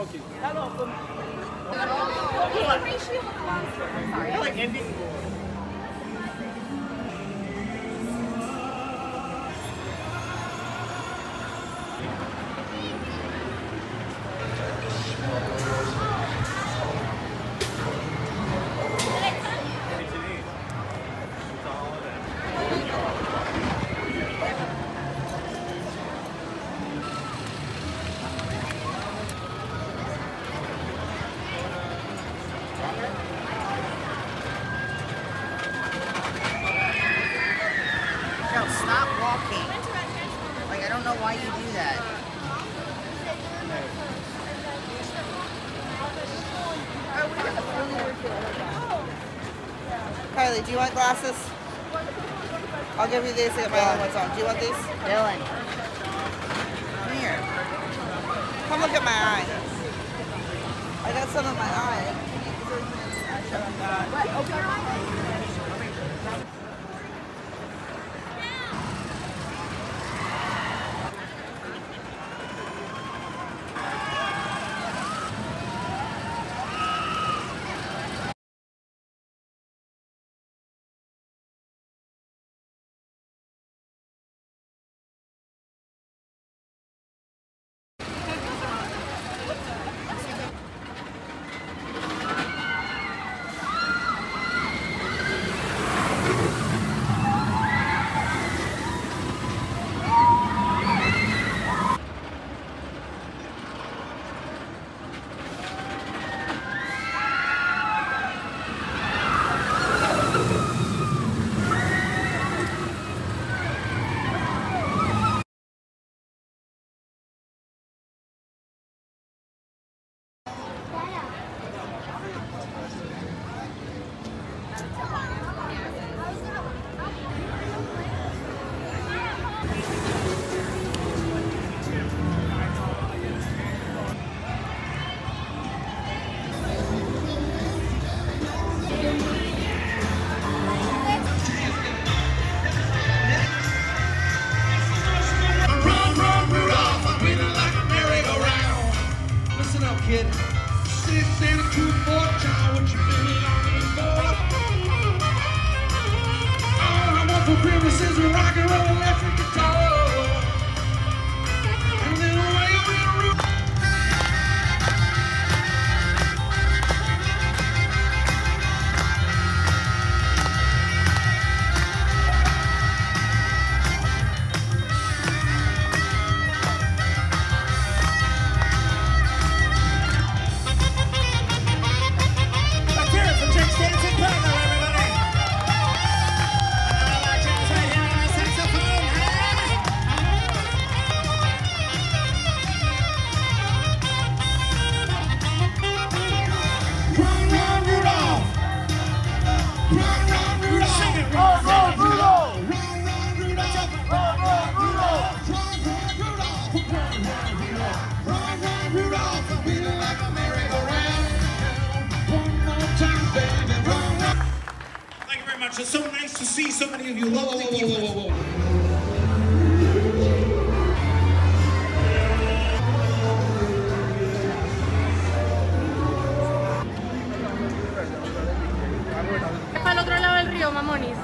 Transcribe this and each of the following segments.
Santa Claus Lane. Time frame now that it's Christmas. No, don't know why you do that. Kylie, do you want glasses? I'll give you these. I got my other ones on. Do you want these? Dylan. Come here. Come look at my eye. I got some in my eye. Run, Rudolph. Rudolph. Rudolph. Rudolph. Rudolph. Rudolph. Rudolph. Rudolph. Thank you very much. It's so nice to see so many of you lovely people. Mamonis.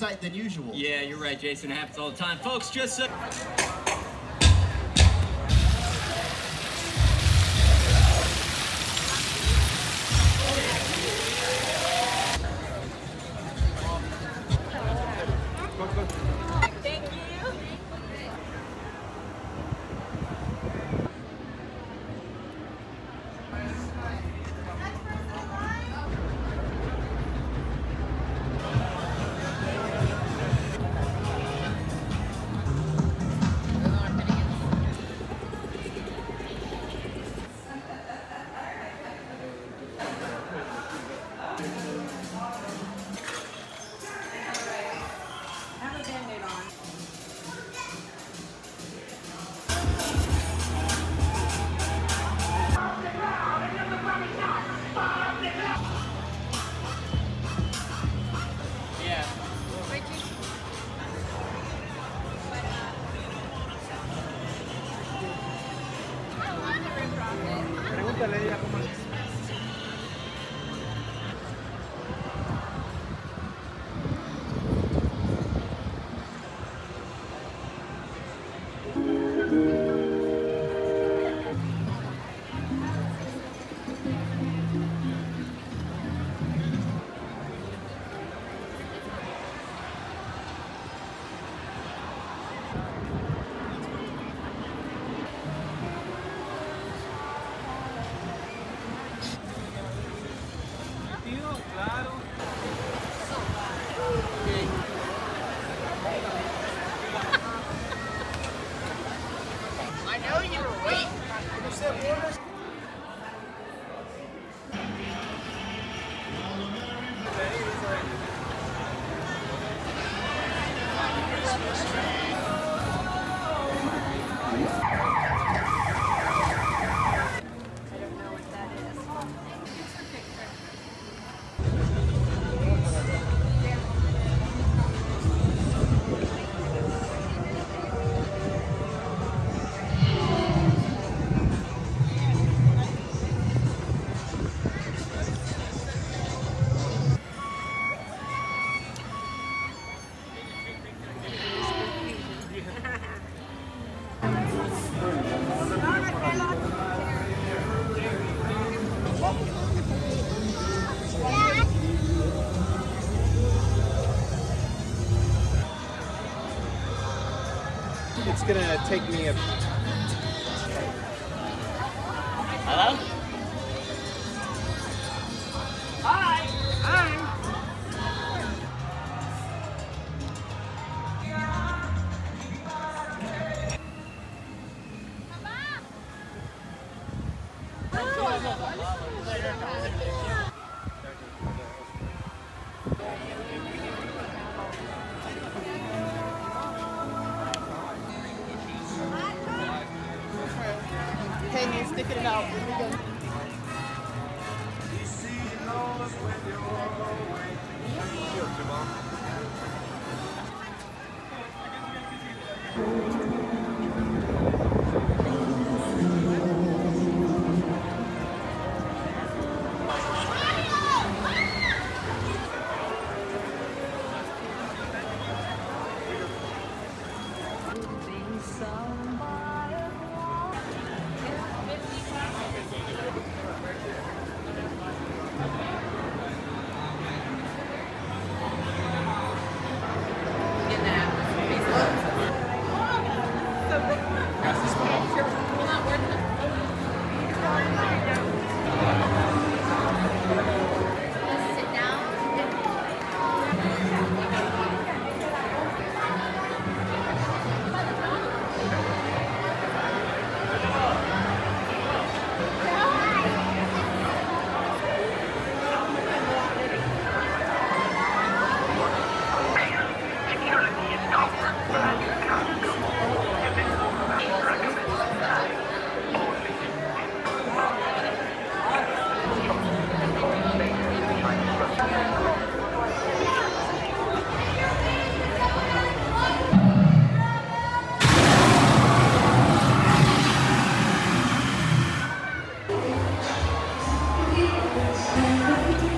sight than usual. Yeah, you're right, Jason. It happens all the time. Folks, just so take me a We good.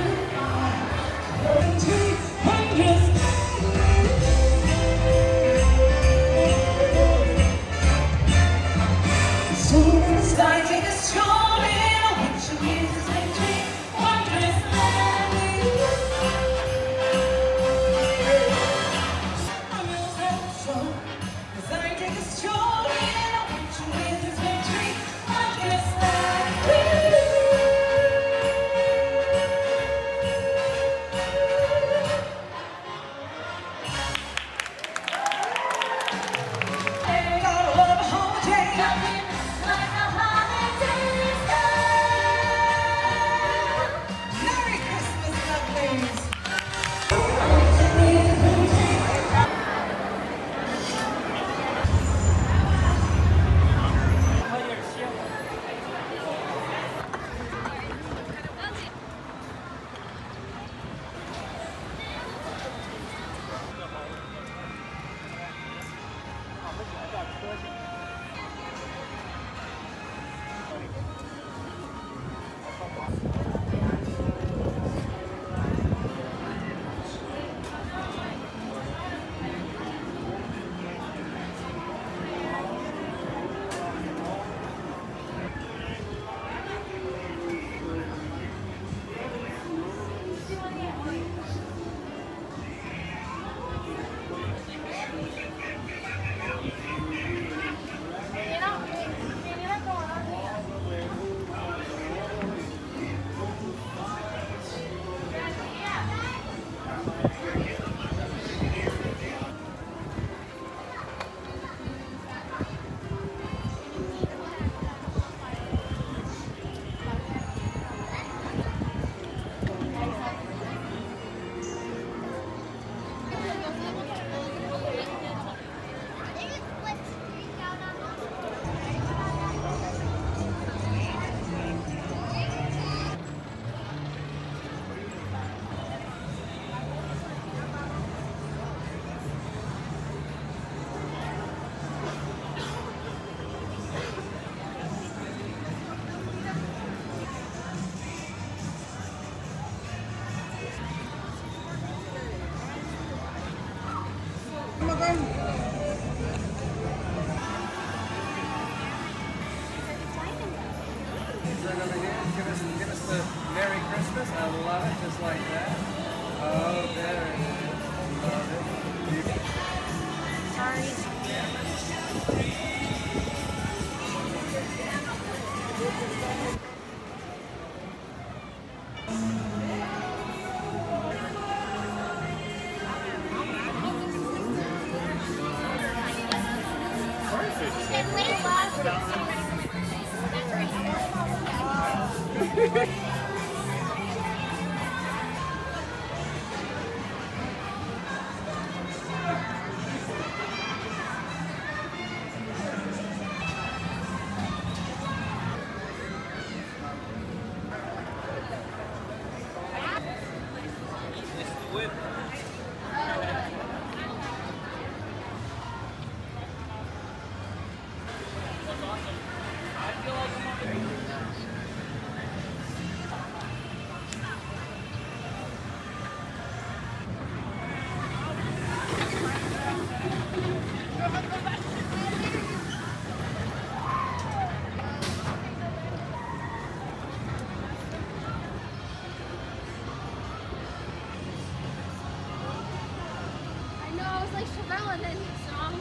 they're going to give. Give us, give us the Merry Christmas. I love it just like that. Oh, there it is. Love it. Sorry. Yeah. Chevelle and then his song.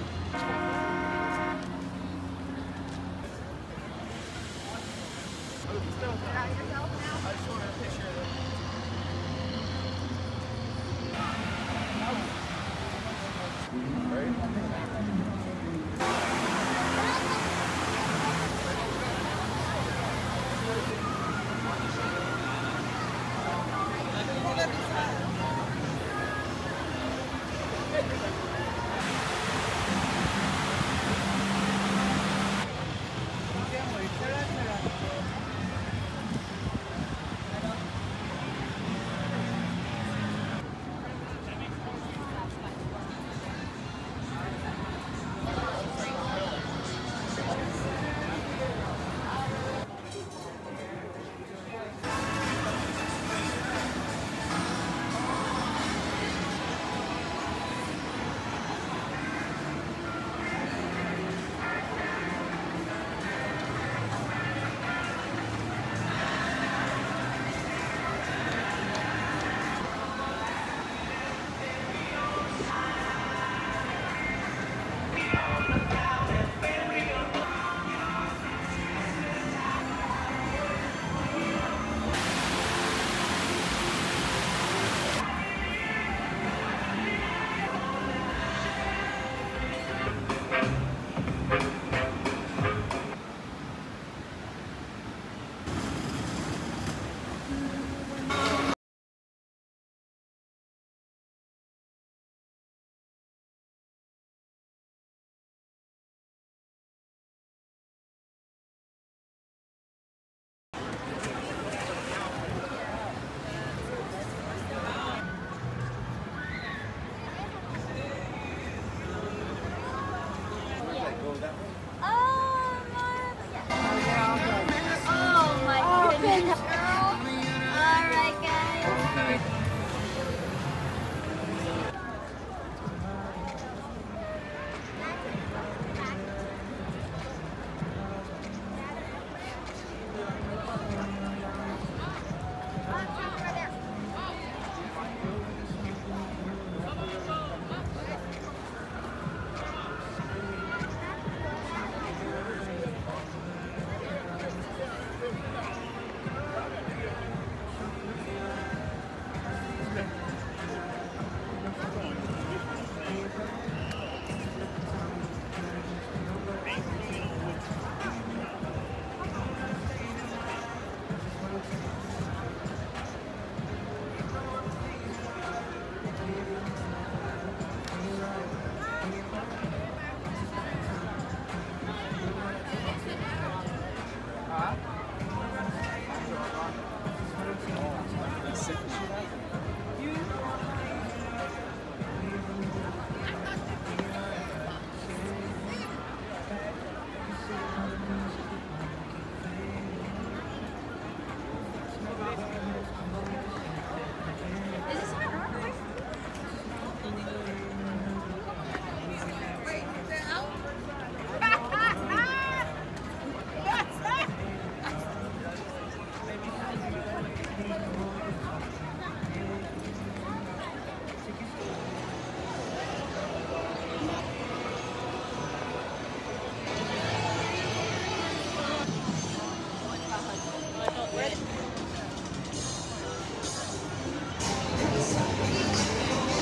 You're